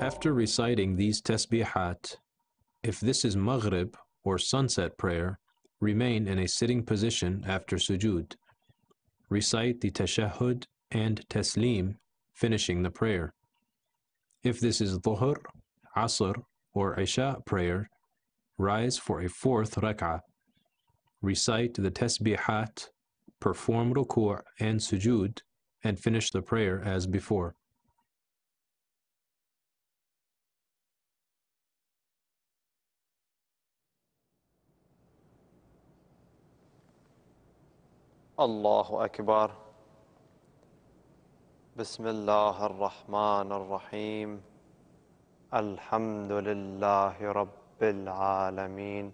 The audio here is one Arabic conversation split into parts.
After reciting these tasbihat, if this is maghrib or sunset prayer, remain in a sitting position after sujood. Recite the tashahhud and taslim, finishing the prayer. If this is dhuhr, asr, or isha prayer, rise for a fourth rak'ah Recite the tasbihat, perform ruku' and sujood, and finish the prayer as before. الله أكبر بسم الله الرحمن الرحيم الحمد لله رب العالمين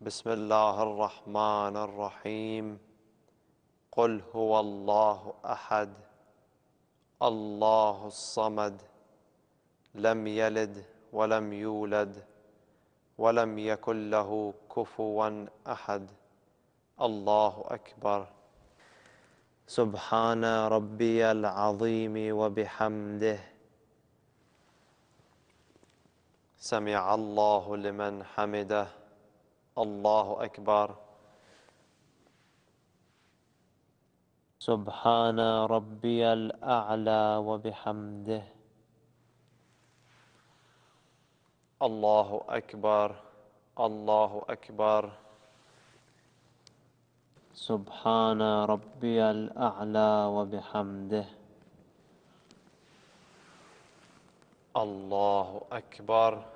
بسم الله الرحمن الرحيم قل هو الله أحد الله الصمد لم يلد ولم يولد ولم يكن له كفوا أحد الله أكبر سبحان ربي العظيم وبحمده سمع الله لمن حمده الله أكبر. سبحان ربي الأعلى وبحمده. الله أكبر. الله أكبر. سبحان ربي الأعلى وبحمده. الله أكبر.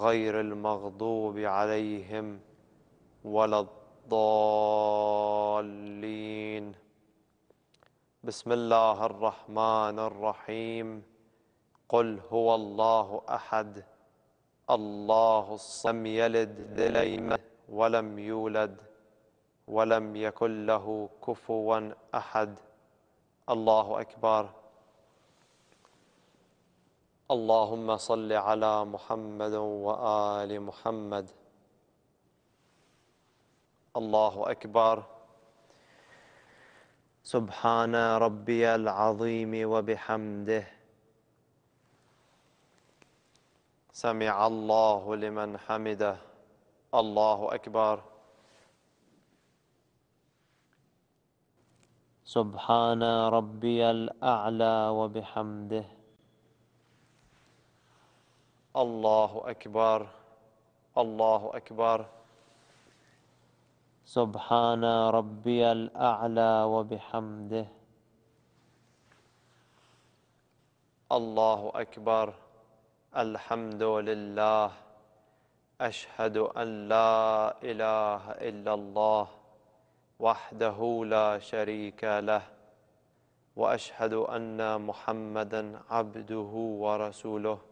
غير المغضوب عليهم ولا الضالين. بسم الله الرحمن الرحيم. قل هو الله أحد. الله لم يلد ذليم ولم يولد ولم يكن له كفوا أحد. الله أكبر. اللهم صل على محمد وآل محمد. الله أكبر. سبحان ربي العظيم وبحمده. سمع الله لمن حمده. الله أكبر. سبحان ربي الأعلى وبحمده. الله أكبر الله أكبر. سبحان ربي الأعلى وبحمده. الله أكبر. الحمد لله. أشهد أن لا إله إلا الله وحده لا شريك له. وأشهد أن محمدا عبده ورسوله.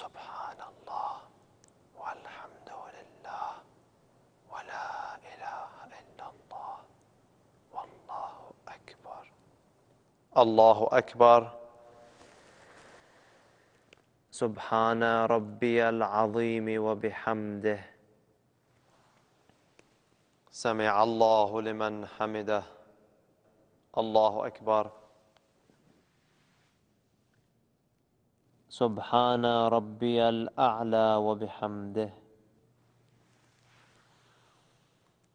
سبحان الله والحمد لله ولا إله إلا الله والله أكبر الله أكبر. سبحان ربي العظيم وبحمده. سمع الله لمن حمده. الله أكبر. سبحان ربي الأعلى وبحمده.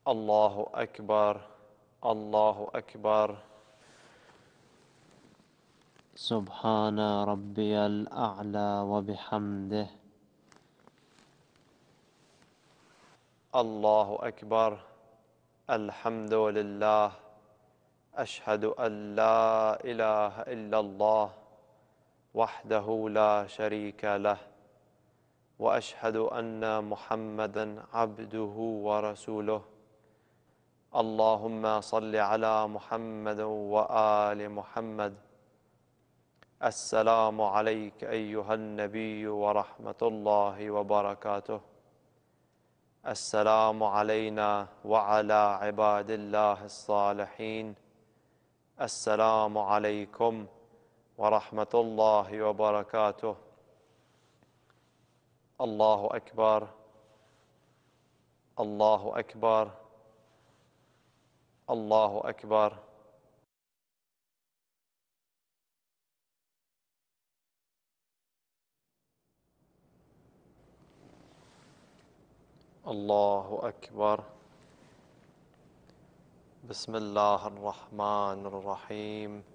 الله أكبر الله أكبر. سبحان ربي الأعلى وبحمده. الله أكبر. الحمد لله. أشهد أن لا إله إلا الله. وحده لا شريك له وأشهد أن محمدا عبده ورسوله. اللهم صل على محمد وآل محمد. السلام عليك أيها النبي ورحمة الله وبركاته. السلام علينا وعلى عباد الله الصالحين. السلام عليكم ورحمة الله وبركاته. الله أكبر. الله أكبر. الله أكبر. الله أكبر. بسم الله الرحمن الرحيم.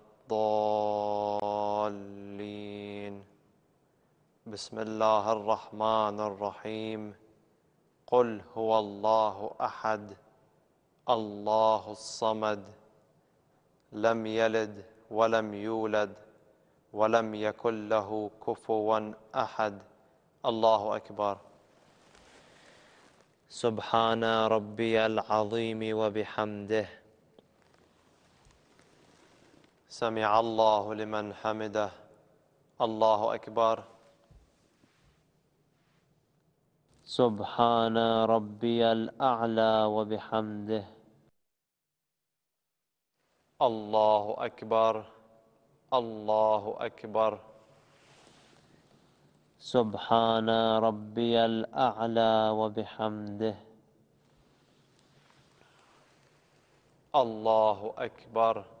بسم الله الرحمن الرحيم. قل هو الله أحد الله الصمد لم يلد ولم يولد ولم يكن له كفوا أحد. الله أكبر. سبحان ربي العظيم وبحمده. سمع الله لمن حمده. الله أكبر. سبحان ربي الأعلى وبحمده. الله أكبر. الله أكبر. سبحان ربي الأعلى وبحمده. الله أكبر.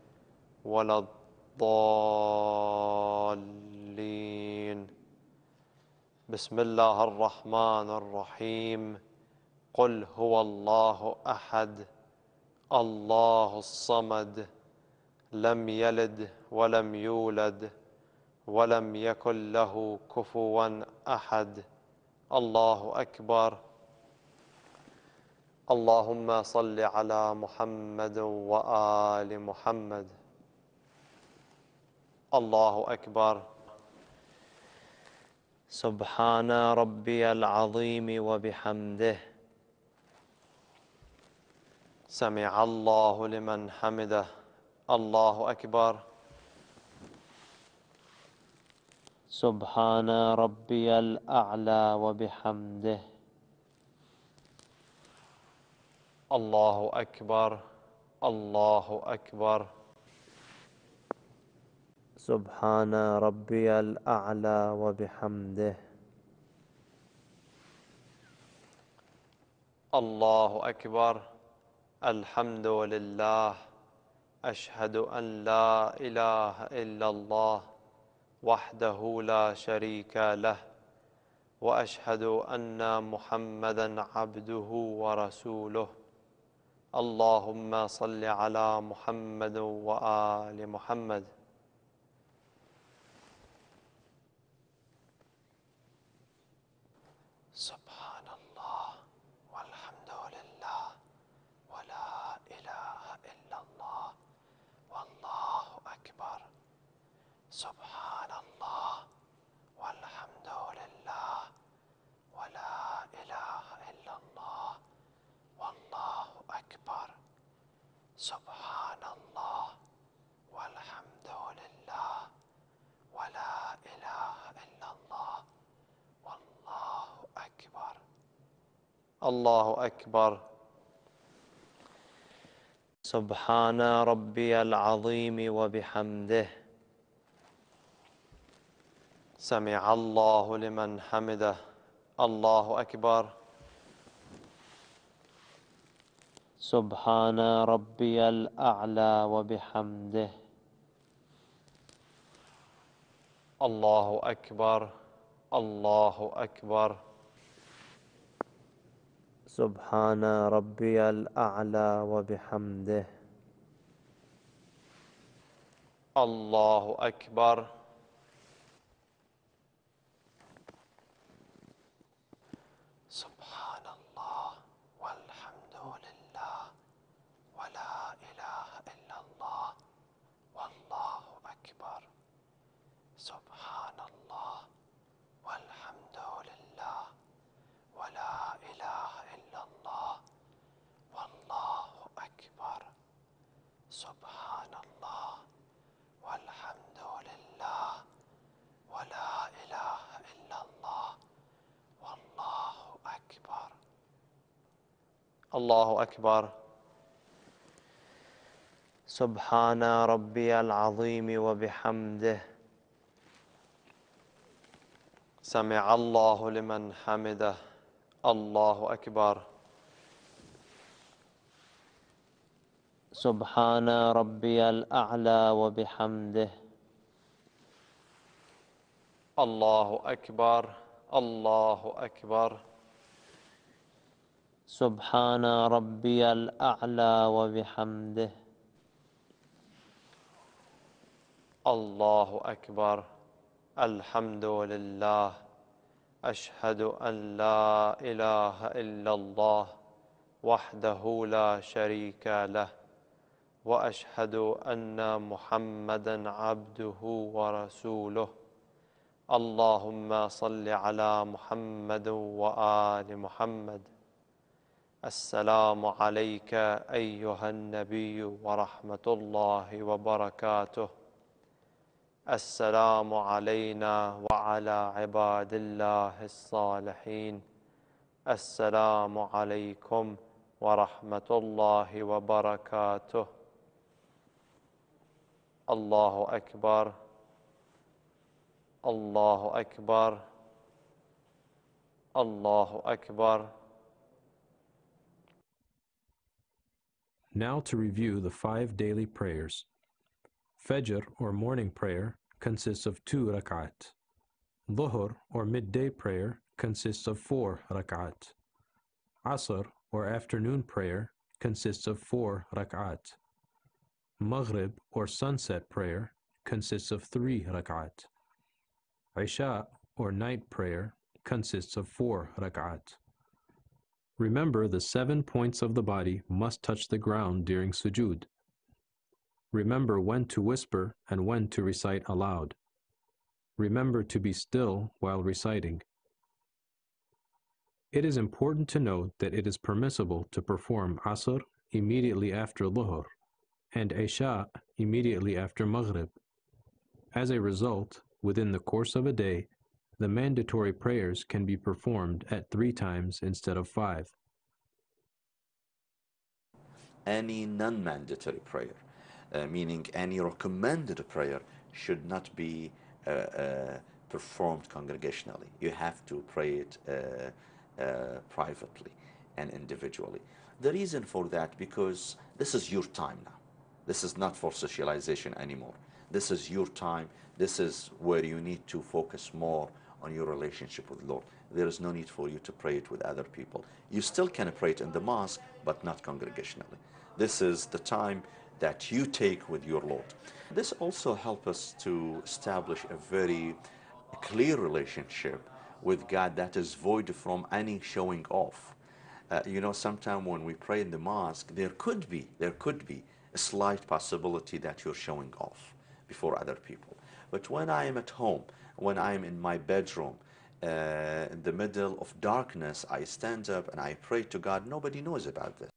ولا الضالين. بسم الله الرحمن الرحيم. قل هو الله أحد الله الصمد لم يلد ولم يولد ولم يكن له كفوا أحد. الله أكبر. اللهم صل على محمد وآل محمد. الله أكبر. سبحان ربي العظيم وبحمده. سمع الله لمن حمده. الله أكبر. سبحان ربي الأعلى وبحمده. الله أكبر. الله أكبر. سبحان ربي الأعلى وبحمده. الله أكبر. الحمد لله. أشهد أن لا إله إلا الله وحده لا شريك له. وأشهد أن محمدا عبده ورسوله. اللهم صل على محمد وآل محمد سبحان الله والحمد لله ولا إله إلا الله والله أكبر سبحان الله والحمد لله ولا إله إلا الله والله أكبر سبحان الله والحمد لله ولا إله إلا الله والله أكبر الله أكبر. سبحان ربي العظيم وبحمده. سمع الله لمن حمده. الله أكبر. سبحان ربي الأعلى وبحمده. الله أكبر. الله أكبر. سبحان ربي الأعلى وبحمده. الله أكبر سبحان الله والحمد لله ولا إله إلا الله والله أكبر سبحان الله والحمد لله ولا إله إلا الله والله أكبر سبحان الله والحمد لله ولا إله إلا الله والله أكبر الله أكبر. سبحان ربي العظيم وبحمده. سمع الله لمن حمده. الله أكبر. سبحان ربي الأعلى وبحمده. الله أكبر. الله أكبر. سبحان ربي الأعلى وبحمده. الله أكبر. الحمد لله. أشهد أن لا إله إلا الله وحده لا شريك له. وأشهد أن محمدا عبده ورسوله. اللهم صل على محمد وآل محمد. السلام عليك أيها النبي ورحمة الله وبركاته. السلام علينا وعلى عباد الله الصالحين. السلام عليكم ورحمة الله وبركاته. الله أكبر. الله أكبر. الله أكبر. Now to review the five daily prayers. Fajr or morning prayer consists of two rak'at. Dhuhr or midday prayer consists of four rak'at. Asr or afternoon prayer consists of four rak'at. Maghrib or sunset prayer consists of three rak'at. Isha or night prayer consists of four rak'at. Remember the seven points of the body must touch the ground during sujud. Remember when to whisper and when to recite aloud. Remember to be still while reciting. It is important to note that it is permissible to perform Asr immediately after Dhuhr and Isha immediately after Maghrib. As a result, within the course of a day, the mandatory prayers can be performed at three times instead of five. any non-mandatory prayer, uh, meaning any recommended prayer should not be uh, uh, performed congregationally. You have to pray it uh, uh, privately and individually. The reason for that, because this is your time now. This is not for socialization anymore. This is your time. This is where you need to focus more on your relationship with the Lord. There is no need for you to pray it with other people. You still can pray it in the mosque, but not congregationally. This is the time that you take with your Lord. This also helps us to establish a very clear relationship with God that is void from any showing off. Uh, you know, sometimes when we pray in the mosque, there could be, there could be a slight possibility that you're showing off before other people. But when I am at home, when I am in my bedroom, uh, in the middle of darkness, I stand up and I pray to God. Nobody knows about this.